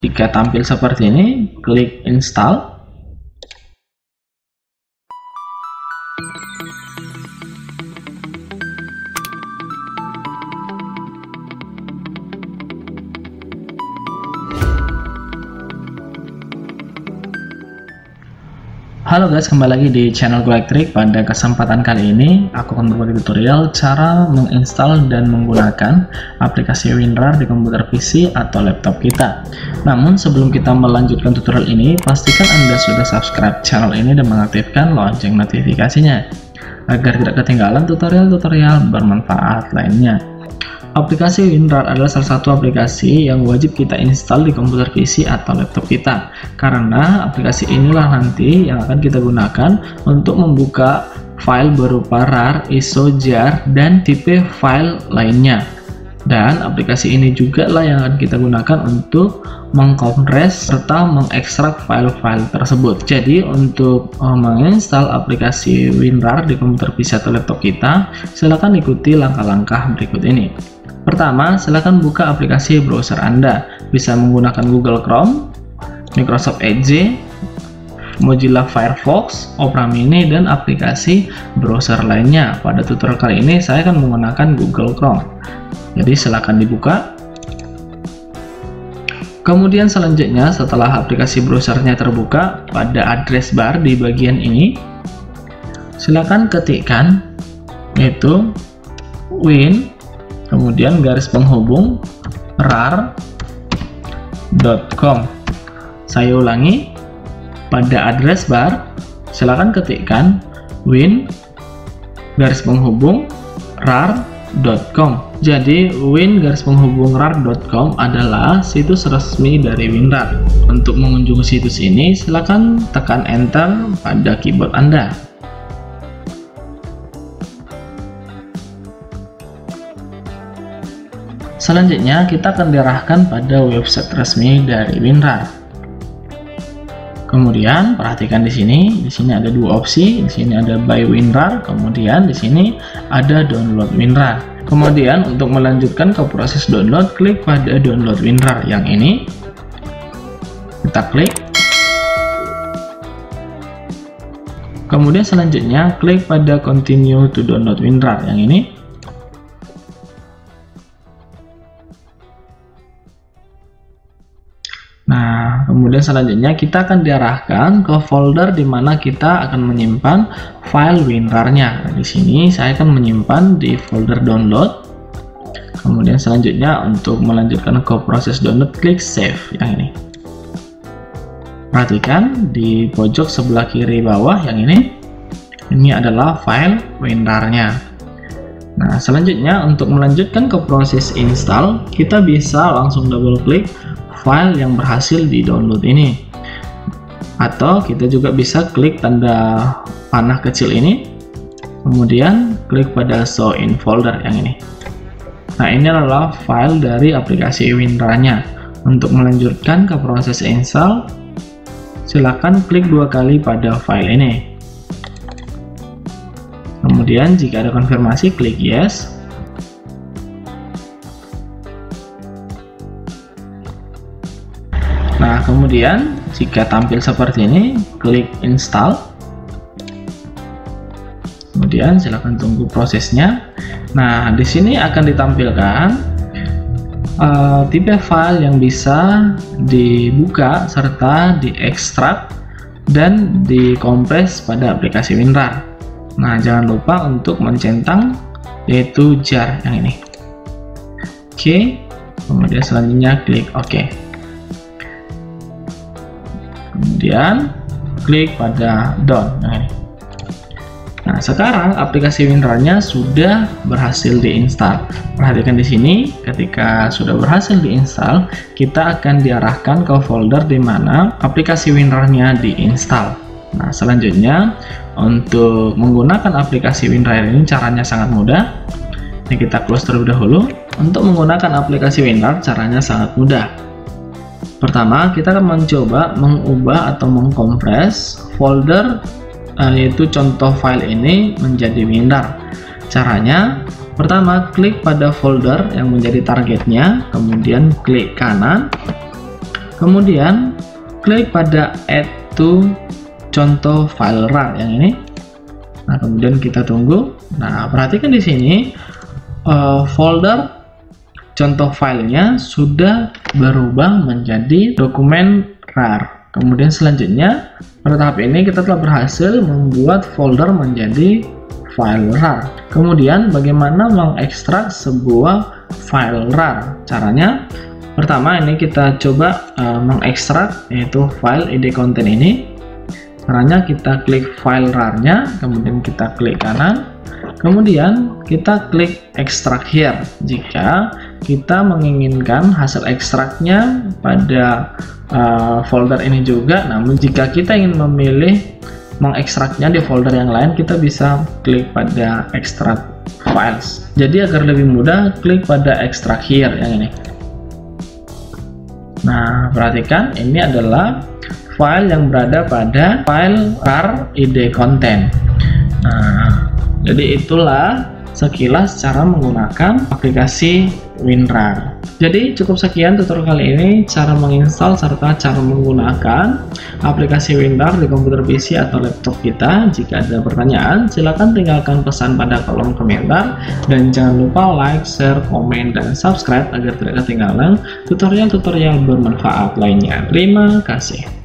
Jika tampil seperti ini, klik install. Halo guys, kembali lagi di channel gue Elektrik. Pada kesempatan kali ini, aku akan berbagi tutorial cara menginstal dan menggunakan aplikasi WinRAR di komputer PC atau laptop kita. Namun, sebelum kita melanjutkan tutorial ini, pastikan Anda sudah subscribe channel ini dan mengaktifkan lonceng notifikasinya, agar tidak ketinggalan tutorial-tutorial bermanfaat lainnya. Aplikasi WinRAR adalah salah satu aplikasi yang wajib kita install di komputer PC atau laptop kita. Karena aplikasi inilah nanti yang akan kita gunakan untuk membuka file berupa RAR, ISO, JAR, dan tipe file lainnya. Dan aplikasi ini juga lah yang akan kita gunakan untuk mengkompres serta mengekstrak file-file tersebut. Jadi untuk uh, menginstal aplikasi WinRAR di komputer PC atau laptop kita silahkan ikuti langkah-langkah berikut ini Pertama, silakan buka aplikasi browser Anda. Bisa menggunakan Google Chrome, Microsoft Edge, Mozilla Firefox, Opera Mini, dan aplikasi browser lainnya. Pada tutorial kali ini, saya akan menggunakan Google Chrome. Jadi, silakan dibuka. Kemudian selanjutnya, setelah aplikasi browsernya terbuka, pada address bar di bagian ini, silakan ketikkan yaitu win kemudian garis penghubung rar.com saya ulangi pada address bar silakan ketikkan win garis penghubung rar.com jadi win garis penghubung rar.com adalah situs resmi dari WinRAR untuk mengunjungi situs ini silakan tekan enter pada keyboard Anda Selanjutnya kita akan diarahkan pada website resmi dari WinRAR. Kemudian perhatikan di sini, di sini ada dua opsi, di sini ada buy WinRAR, kemudian di sini ada download WinRAR. Kemudian untuk melanjutkan ke proses download, klik pada download WinRAR yang ini. Kita klik. Kemudian selanjutnya klik pada continue to download WinRAR yang ini. Nah, kemudian selanjutnya kita akan diarahkan ke folder di mana kita akan menyimpan file WinRAR-nya. Nah, di sini saya akan menyimpan di folder download. Kemudian selanjutnya untuk melanjutkan ke proses download, klik save yang ini. Perhatikan di pojok sebelah kiri bawah yang ini, ini adalah file WinRAR-nya. Nah, selanjutnya untuk melanjutkan ke proses install, kita bisa langsung double klik file yang berhasil di download ini. Atau kita juga bisa klik tanda panah kecil ini kemudian klik pada show in folder yang ini. Nah ini adalah file dari aplikasi WinRAR nya untuk melanjutkan ke proses install silakan klik dua kali pada file ini. Kemudian jika ada konfirmasi klik yes Nah, kemudian jika tampil seperti ini, klik install. Kemudian silakan tunggu prosesnya. Nah, di sini akan ditampilkan uh, tipe file yang bisa dibuka serta diekstrak dan dikompres pada aplikasi WinRAR. Nah, jangan lupa untuk mencentang yaitu jar yang ini. Oke, kemudian selanjutnya klik OK kemudian klik pada down. Nah, nah sekarang aplikasi WinRAR-nya sudah berhasil diinstal. Perhatikan di sini ketika sudah berhasil diinstal kita akan diarahkan ke folder di mana aplikasi WinRAR-nya diinstal. Nah selanjutnya untuk menggunakan aplikasi WinRAR ini caranya sangat mudah. Ini kita close terlebih dahulu. Untuk menggunakan aplikasi WinRAR caranya sangat mudah Pertama, kita akan mencoba mengubah atau mengkompres folder uh, yaitu contoh file ini menjadi WinRAR. Caranya, pertama klik pada folder yang menjadi targetnya, kemudian klik kanan, kemudian klik pada add to contoh file rar yang ini. Nah kemudian kita tunggu. Nah perhatikan di sini uh, folder contoh filenya sudah berubah menjadi dokumen rar. Kemudian selanjutnya pada tahap ini kita telah berhasil membuat folder menjadi file rar. Kemudian bagaimana mengekstrak sebuah file rar? Caranya pertama ini kita coba uh, mengekstrak yaitu file id content ini. Caranya kita klik file rar-nya kemudian kita klik kanan. Kemudian kita klik extract here. Jika kita menginginkan hasil ekstraknya pada uh, folder ini juga. Namun jika kita ingin memilih mengekstraknya di folder yang lain kita bisa klik pada extract files. Jadi agar lebih mudah klik pada extract here yang ini. Nah perhatikan ini adalah file yang berada pada file rar id content. Nah jadi itulah sekilas cara menggunakan aplikasi WinRAR. Jadi cukup sekian tutorial kali ini cara menginstal serta cara menggunakan aplikasi WinRAR di komputer PC atau laptop kita. Jika ada pertanyaan silahkan tinggalkan pesan pada kolom komentar dan jangan lupa like, share, komen, dan subscribe agar tidak ketinggalan tutorial-tutorial bermanfaat lainnya. Terima kasih.